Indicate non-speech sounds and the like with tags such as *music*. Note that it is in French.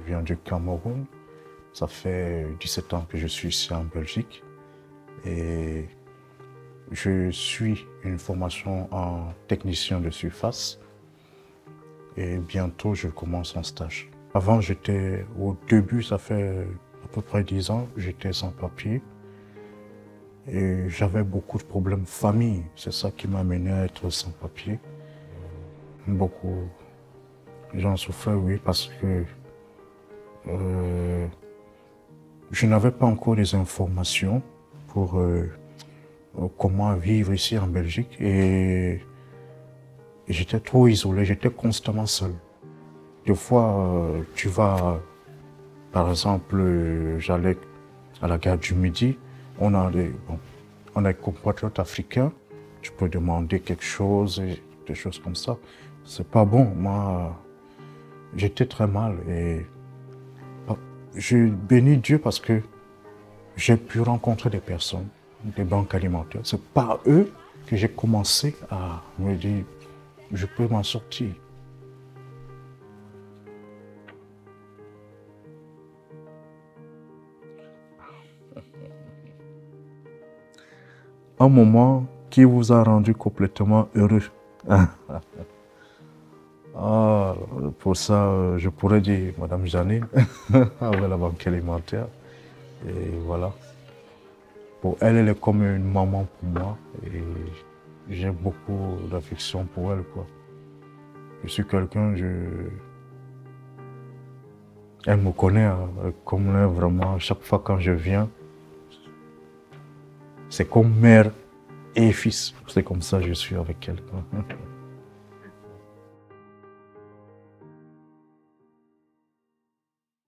Je viens du Cameroun. Ça fait 17 ans que je suis ici en Belgique. Et je suis une formation en technicien de surface. Et bientôt, je commence un stage. Avant, j'étais, au début, ça fait à peu près 10 ans, j'étais sans papier. Et j'avais beaucoup de problèmes famille. C'est ça qui m'a amené à être sans papier. Beaucoup. J'en souffrais, oui, parce que euh, je n'avais pas encore les informations pour euh, comment vivre ici en Belgique et, j'étais trop isolé, j'étais constamment seul. Des fois, euh, tu vas, par exemple, j'allais à la gare du Midi, on a des, bon, on compatriotes africains, tu peux demander quelque chose, des choses comme ça. C'est pas bon. Moi, j'étais très mal et je bénis Dieu parce que j'ai pu rencontrer des personnes, des banques alimentaires. C'est par eux que j'ai commencé à me dire, je peux m'en sortir. Un moment qui vous a rendu complètement heureux. *laughs* Pour ça, je pourrais dire Madame Janine, *laughs* avec la banque alimentaire. Et voilà. Pour elle, elle est comme une maman pour moi. Et j'ai beaucoup d'affection pour elle. Quoi. Je suis quelqu'un, je... Elle me connaît hein, comme elle, vraiment. Chaque fois quand je viens, c'est comme mère et fils. C'est comme ça que je suis avec elle. *laughs*